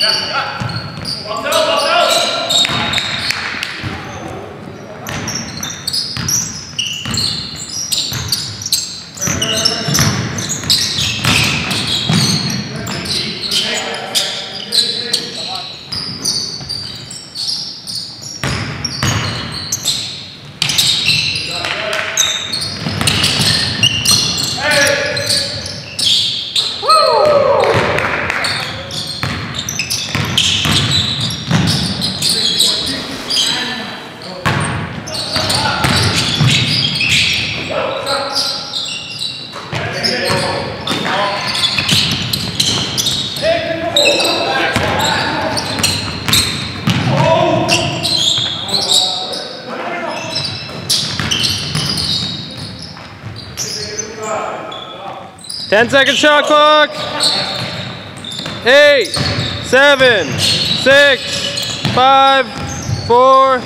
Yeah. Ten second shot clock. Eight, seven, six, five, four.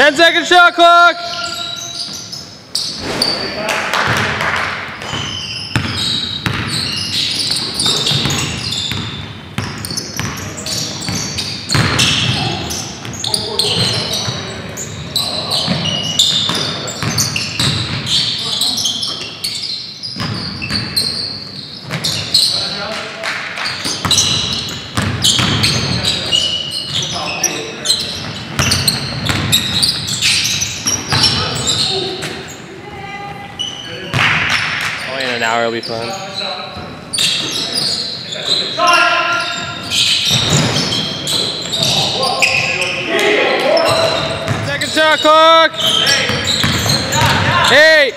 Ten second shot clock. Only in an hour will be fun. Second shot clock. Eight,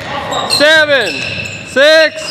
seven, six,